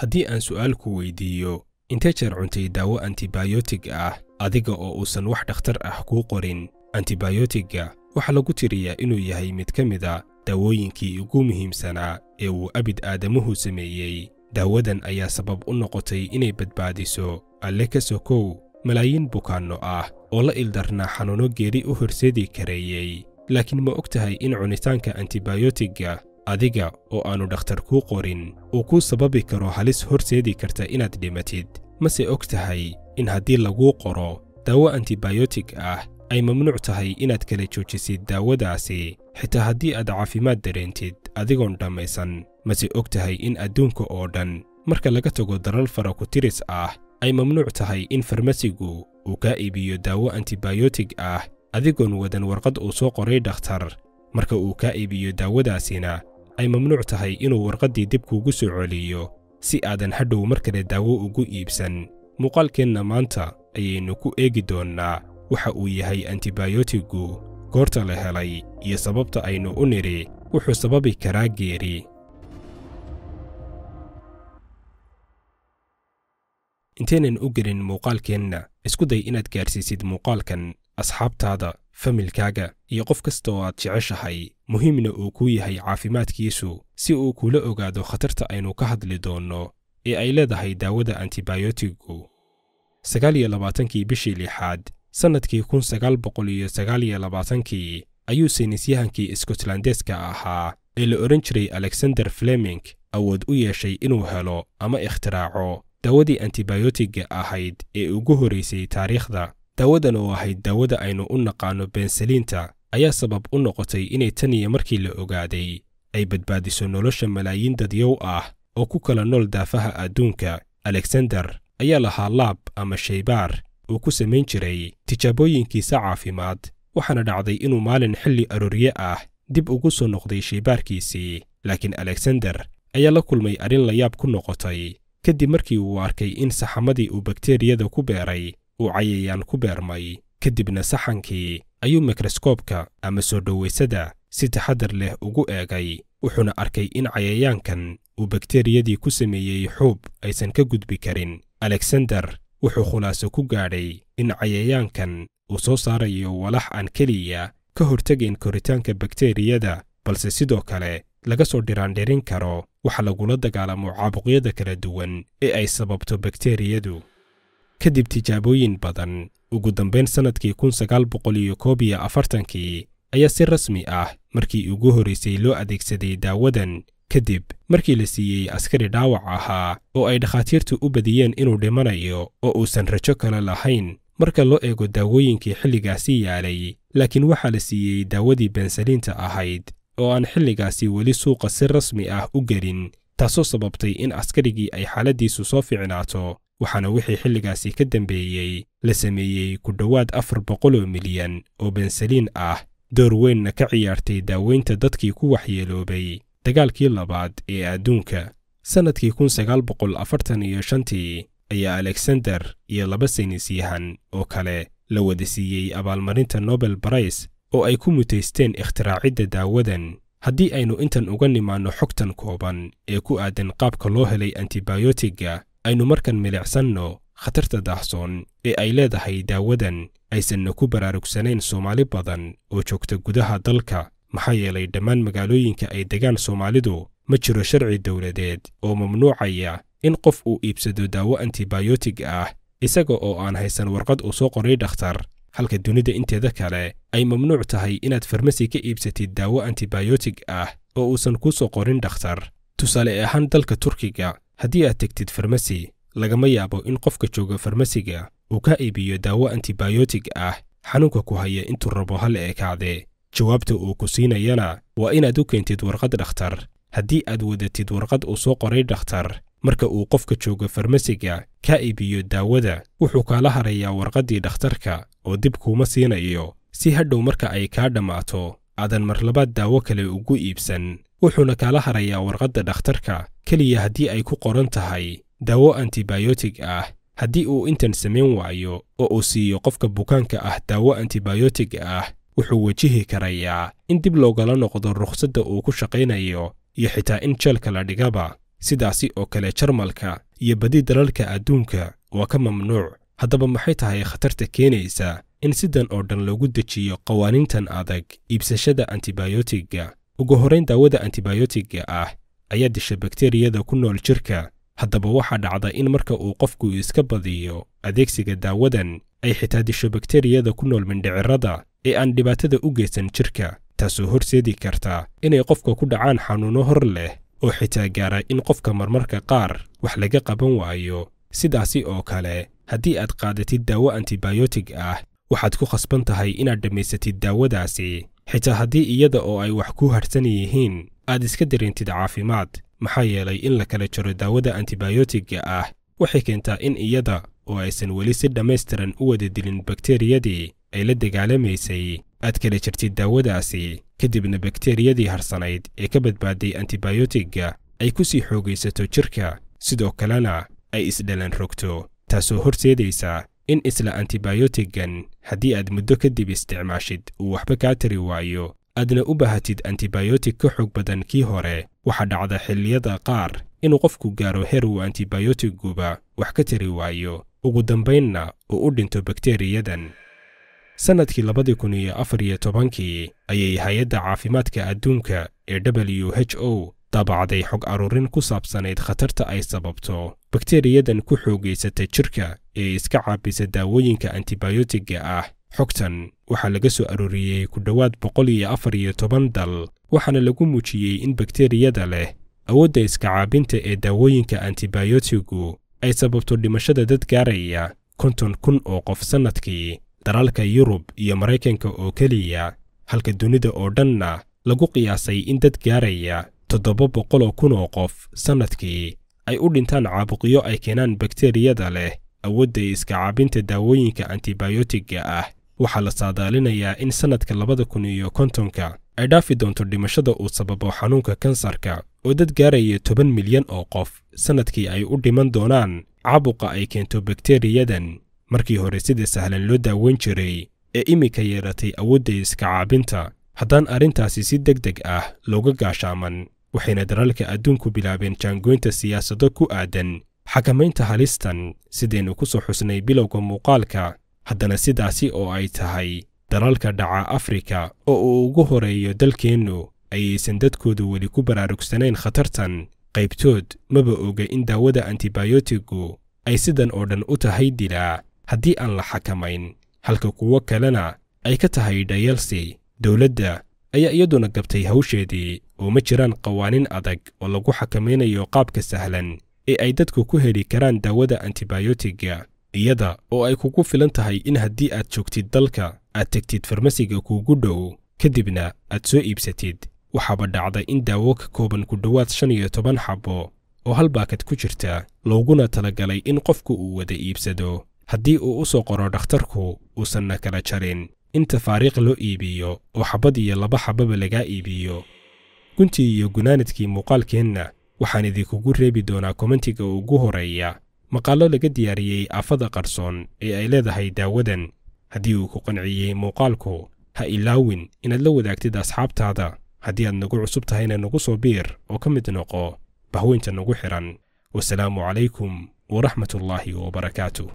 haddii aan su'aalku weydiiyo intee jeer cuntay daawo antibayotig ah adiga oo uusan wax dhakhtar ah kuu qorin? Antibayotigga waxaa lagu tiriyaa inuu yahay mid ka mid a daawooyinkii ugu muhiimsanaa ee uu abid aadamuhu sameeyey. Daawadan ayaa sabab u noqotay inay badbaadiso alle ka sokow malaayiin bukaanno ah oo la ildarnaa xanuuno geeri u horseedi kareeyey. Laakiin ma og tahay in cunitaanka antibayotigga adiga oo aannu dhakhtar kuu qorin uu kuu sababi karo halis horseedi karta inaad dhimatid. Mase og tahay in haddii laguu qoro daawo antibayotig ah ay mamnuuc tahay inaad kala joojisid daawadaasi xitaa haddii aad caafimaad dareentid adigoon dhammaysan. Mase og tahay in adduunka oo dhan marka laga tago dalal fara ku tiris ah ay mamnuuc tahay in farmasigu uu kaa iibiyo daawo antibayotig ah adigoon wadan warqad uu soo qoray dhakhtar. Marka uu kaa iibiyo daawadaasina ay mamnuuc tahay inuu warqaddii dib kuugu soo celiyo si aadan hadhow mar kale daawo ugu iibsan. Muuqaalkeenna maanta ayaynu ku eegi doonnaa waxa uu yahay antibayotiggu goorta la helay iyo sababta aynu u nidhi wuxuu sababi karaa geeri. Intaynan u gelin muuqaalkeenna isku day inaad gaadhsiisid muuqaalkan asxaabtaada familkaaga iyo qof kasta oo aad jeceshahay muhiimna uu kuu yahay caafimaadkiisu si uu kula ogaado khatarta aynu ka hadli doonno ee ay leedahay daawada antibayotiggu sagaal iyo labaatankii bishii lixaad sannadkii kun sagaal boqol iyo sagaal iyo labaatankii ayuu saynisyahankii iskotlandeska ahaa ee la odhan jiray alexander fleming awood u yeeshay inuu helo ama ikhtiraaco daawadii antibayotigga ahayd ee ugu horraysay taariikhda daawadan oo ahayd daawada aynu u naqaanno bensaliinta ayaa sabab u noqotay inay tan iyo markii la ogaaday ay badbaadiso nolosha malaayiin dadyow ah oo ku kala nool daafaha adduunka. Alexander ayaa lahaa laab ama shaybaar uu ku samayn jiray tijaabooyinkiisa caafimaad waxaana dhacday inuu maalin xilli aroorye ah dib ugu soo noqday shaybaarkiisii. Laakiin alexander ayaa la kulmay arrin layaab ku noqotay kadib markii uu arkay in saxamadii uu bakteriyada ku beeray uu cayayaan ku beermay kadibna saxankii ayuu mikroskoobka ama soo dhowaysada si taxaddar leh ugu eegay wuxuuna arkay in cayayaankan uu bakteriyadii ku sameeyey xuub aysan ka gudbi karin. Alexander wuxuu khulaaso ku gaadhay in cayayaankan uu soo saarayo walax aan keliya ka hortegayn koritaanka bakteriyada balse sidoo kale laga soo dhiraandhirin karo waxa lagula dagaalamo caabuqyada kala duwan ee ay sababto bakteriyadu kadib tijaabooyin badan. Ugu dambayn sannadkii kun sagaal boqol iyo afartankii ayaa si rasmi ah markii ugu horraysay loo adeegsaday daawadan. Kadib markii la siiyey askari dhaawac ahaa oo ay dhakhaatiirtu u badiyeen inuu dhimanayo oo uusan rajo kale lahayn marka loo eego daawooyinkii xilligaasi yaalay laakiin waxaa la siiyey daawadii bensaliinta ahayd oo aan xilligaasi weli suuqa si rasmi ah u gelin taasoo sababtay in askarigii ay xaaladdiisu soo ficnaato waxaana wixii xilligaasi ka dambeeyey la sameeyey ku dhowaad afar boqoloo milyan oo bensaliin ah. Door weynna ka ciyaartay daaweynta dadkii ku waxyeeloobay dagaalkii labaad ee adduunka. Sannadkii kun sagaal boqol afartan iyo shantii ayaa alexander iyo laba saynisyahan oo kale la wada siiyey abaalmarinta nobel barais oo ay ku mutaysteen ikhtiraacida daawadan. Haddii aynu intan uga nimaanno xogtan kooban ee ku aadan qaabka loo helay antibayotigga aynu markan milicsanno khatarta daahsoon ee ay leedahay daawadan aysanna ku baraarugsanayn soomaali badan oo joogta gudaha dalka. Maxaa yeelay dhammaan magaalooyinka ay degaan soomaalidu ma jiro sharci dowladeed oo mamnuucaya in qof uu iibsado daawo antibayotig ah isaga oo aan haysan warqad uu soo qoray dhakhtar. Halka dunida inteeda kale ay mamnuuc tahay inaad farmasi ka iibsatid daawo antibayotig ah oo uusan kuu soo qorin dhakhtar. Tusaale ahaan dalka turkiga haddii aad tegtid farmasi lagama yaabo in qofka jooga farmasiga uu ka iibiyo daawo antibayotig ah. Xanuunka ku haya intuu rabo ha la ekaadee jawaabta uu ku siinayana waa inaad u keentid warqad dhakhtar. Haddii aad wadatid warqad uu soo qoray dhakhtar marka uu qofka jooga farmasiga ka iibiyo daawada wuxuu kaala harayaa warqaddii dhakhtarka oo dib kuuma siinayo. Si hadhow marka ay kaa dhammaato aadan mar labaad daawo kale ugu iibsan. Wuxuuna kaala harayaa warqadda dhakhtarka keliya haddii ay ku qoran tahay daawo antibayotig ah haddii uu intan samayn waayo oo uu siiyo qofka bukaanka ah daawo antibayotig ah wuxuu wejihi karayaa in dib loogala noqdo rukhsadda uu ku shaqaynayo iyo xitaa in jeelka la dhigaba. Sidaasi oo kale jarmalka iyo badi dalalka adduunka waa ka mamnuuc. Haddaba maxay tahay khatarta keenaysa in sidan oo dhan loogu dejiyo qawaaniintan adag iibsashada antibayotigga ugu horrayn daawada antibayotigga ah ayaa disha bakteriyada ku nool jirka. Haddaba waxaa dhacda in marka uu qofku iska badiyo adeegsiga daawadan ay xitaa disho bakteriyada ku nool mindhicirada ee aan dhibaatada u geysan jirka taasoo horseedi karta inay qofka ku dhacaan xanuunno hor leh oo xitaa gaara in qofka marmarka qaar wax laga qaban waayo. Sidaasi oo kale haddii aad qaadatid daawo antibayotig ah waxaad ku khasban tahay inaad dhammaysatid daawadaasi. Xitaa haddii iyada oo ay wax ku harhsan yihiin aad iska dareentid caafimaad. Maxaa yeelay in la kala jaro daawada antibayotigga ah. Waxay keentaa in iyada oo aysan weli si dhammaystiran u wada dilin bakteriyadii ay la dagaalamaysay. Aad kala jirtid daawadaasi kadibna bakteriyadii harsanayd ee ka badbaaday antibayotigga ay ku sii xoogaysato jirka. Sidoo kalena ay isdhalan rogto taasoo horseedaysa in isla antibayotiggan haddii aad muddo kadib isticmaashid uu waxba kaa tari waayo aadna u baahatid antibayotig ka xoog badan kii hore. Waxaa dhacda xilliyada qaar inuu qofku gaaro heer uu antibayotigguba wax ka tari waayo. Ugu dambaynna uu u dhinto bakteriyadan sannadkii labadii kun iyo afar iyo tobankii ayay hay'adda caafimaadka adduunka ee w h o daabacday xog aruurin ku saabsanayd khatarta ay sababto. Bakteriyadan ku xoogaysata jirka ee iska caabisa daawooyinka antibayotigga ah xogtan waxaa laga soo arooriyey ku dhowaad boqol iyo afar iyo toban dal waxaana lagu muujiyey in bakteriyada leh awoodda iska caabinta ee daawooyinka antibayotigu ay sababto dhimashada dad gaaraya konton kun oo qof sannadkii dalalka yurub iyo maraykanka oo keliya halka dunida oo dhanna lagu qiyaasay in dad gaaraya toddoba boqoloo kun oo qof sannadkii ay u dhintaan caabuqyo ay keenaan bakteriyada leh awoodda iska caabinta daawooyinka antibayotigga ah waxaa la saadaalinayaa in sannadka labada kun iyo kontonka ay dhaafi doonto dhimashada uu sababo xanuunka kansarka oo dad gaaraya toban milyan oo qof. Sannadkii ay u dhiman doonaan caabuqa ay keento bakteriyadan markii hore sida sahlan loo daaweyn jiray ee iminka yeelatay awoodda iska caabinta haddaan arrintaasi si deg deg ah looga gaashaaman waxayna dalalka adduunku bilaabeen jaangoynta siyaasado ku aadan. Xakamaynta halistan sidaynu ku soo xusnay bilowga muuqaalka haddana sidaasi oo ay tahay dalalka dhaca afrika oo uu ugu horeeyo dalkeennu ayaysan dadkoodu weli ku baraarugsanayn khatartan. Qaybtood maba oga in daawada antibayotiggu ay sidan oo dhan u tahay dilaa haddii aan la xakamayn. Halka kuwo kalena ay ka tahay dhayalsi dowladda ayaa iyaduna gabtay hawsheedii oo ma jiraan qawaaniin adag oo lagu xakamaynayo qaabka sahlan ee ay dadku ku heli karaan daawada antibayotigga iyada oo ay kugu filan tahay in haddii aad joogtid dalka aad tegtid farmasiga kuugu dhow kadibna aad soo iibsatid waxaaba dhacda in daawo ka kooban ku dhowaad shan iyo toban xabbo oo hal baakad ku jirta looguna talagalay in qofku uu wada iibsado. Haddii uu u soo qoro dhakhtarku uusanna kala jarin. In tafaariikh loo iibiyo oo xabbad iyo laba xabbaba lagaa iibiyo. Guntii iyo gunaanadkii muuqaalkeenna waxaan idinkugu reebi doonaa komentiga ugu horreeya maqaallo laga diyaariyey aafada qarsoon ee ay leedahay daawadan. Haddii uu ku qanciyey muuqaalku ha ilaawin inaad la wadaagtid asxaabtaada. Haddii aad nagu cusub tahayna nagu soo biir oo ka mid noqo bahweynta nagu xidhan wasalaamu calaykum waraxmatullaahi wabarakaatu